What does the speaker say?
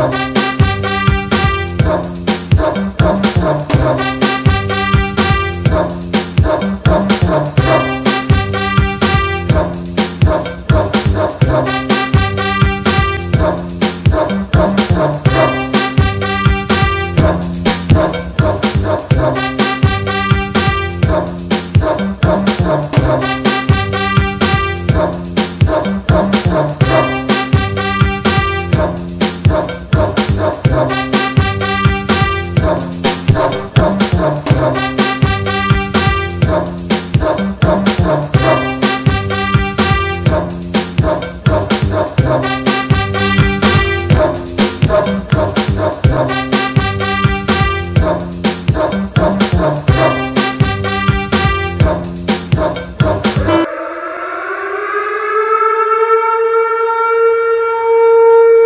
Thank Thank you.